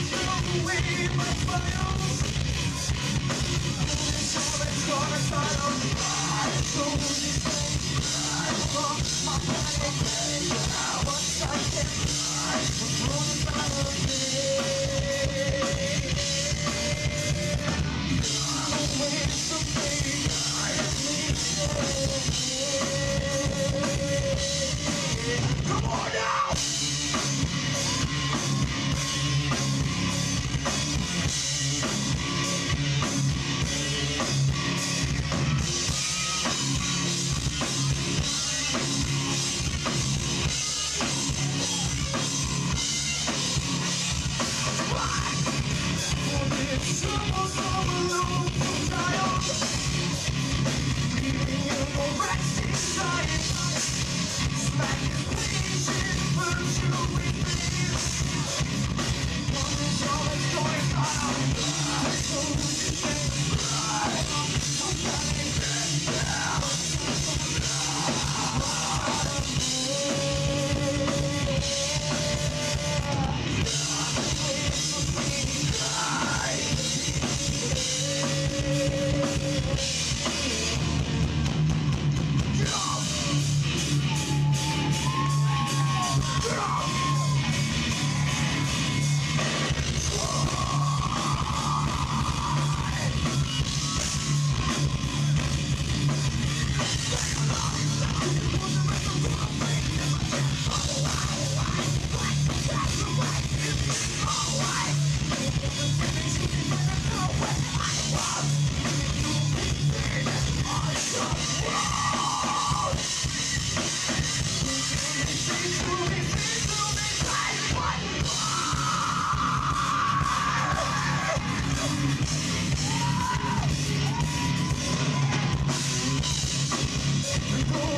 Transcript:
i'm So the God, the one